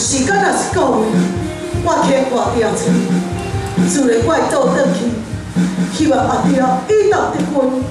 时间若是到位，我牵挂调查，自然我会倒转去，希望阿爹一道得分，